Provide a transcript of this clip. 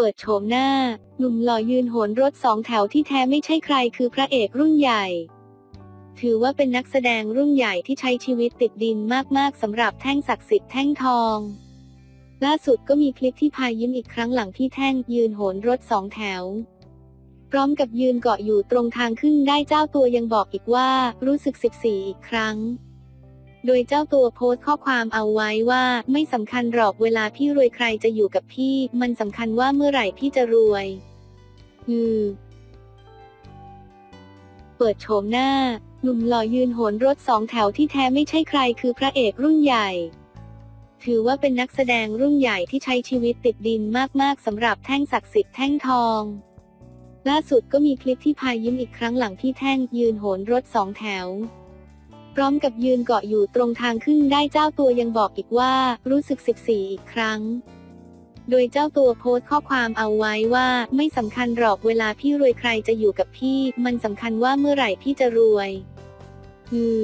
เปิดโฉมหน้า หนุ่มหล่อยืนโหนรถสองแถวที่แท้ไม่ใช่ใครคือพระเอกรุ่นใหญ่ ถือว่าเป็นนักแสดงรุ่นใหญ่ที่ใช้ชีวิตติดดินมากๆสำหรับแท่งศักดิ์สิทธิ์แท่งทอง ล่าสุดก็มีคลิปที่พายยิ้มอีกครั้งหลังที่แท่งยืนโหนรถสองแถว พร้อมกับยืนเกาะอยู่ตรงทางขึ้นได้เจ้าตัวยังบอกอีกว่ารู้สึก14อีกครั้ง โดยเจ้าตัวโพสต์ข้อความเอาไว้ว่า ไม่สำคัญหรอกเวลาพี่รวยใครจะอยู่กับพี่ มันสำคัญว่าเมื่อไหร่พี่จะรวย อือ เปิดโฉมหน้า หนุ่มหล่อยืนโหนรถสองแถวที่แท้ไม่ใช่ใครคือพระเอกรุ่นใหญ่ ถือว่าเป็นนักแสดงรุ่นใหญ่ที่ใช้ชีวิตติดดินมากๆสำหรับแท่งศักดิ์สิทธิ์แท่งทองล่าสุดก็มีคลิปที่พายยิ้มอีกครั้งหลังที่แท่งยืนโหนรถสองแถว พร้อมกับยืนเกาะอยู่ตรงทางขึ้นได้เจ้าตัวยังบอกอีกว่า รู้สึก 14 อีกครั้ง โดยเจ้าตัวโพสต์ข้อความเอาไว้ว่าไม่สำคัญหรอกเวลาพี่รวยใครจะอยู่กับพี่ มันสำคัญว่าเมื่อไหร่พี่จะรวย อือ